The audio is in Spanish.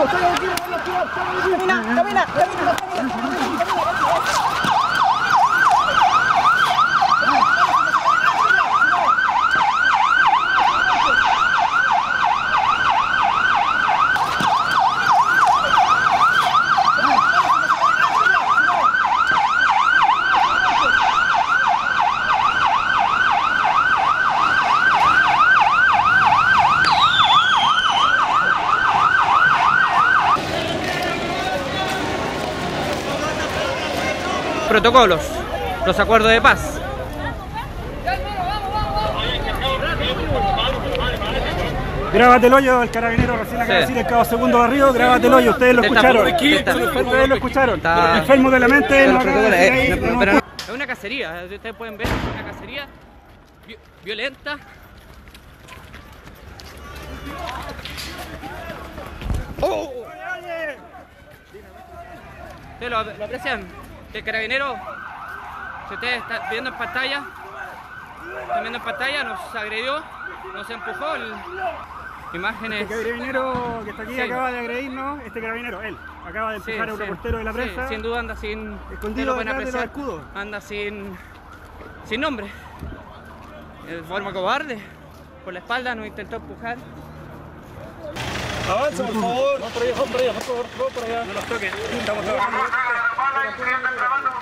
Camina, camina, camina. camina. Protocolos, los acuerdos de paz. Grábate el hoyo, el carabinero recién acaba de decir el cabo segundo barrio, grábate el hoyo, ustedes lo escucharon. Ustedes lo escucharon. Enfermo de la mente, eh, no, es una cacería, ustedes pueden ver, es una cacería vi- violenta. ¡Oh! Ustedes lo, lo aprecian, que el carabinero, si ustedes están viendo en pantalla, están viendo en pantalla, nos agredió, nos empujó, el- imágenes... Este carabinero que está aquí Sí. acaba de agredirnos, este carabinero, él, acaba de Sí, empujar a un sí. reportero de la Sí, prensa. sin duda anda sin. Escondido de los apreciar, escudos. Anda sin. sin nombre. De forma cobarde. Por la espalda nos intentó empujar. Avanza, por favor. Vamos por allá, vamos por allá, por favor, vamos por allá. No los toquen, estamos trabajando. Grabando, siguiente grabando, por favor, no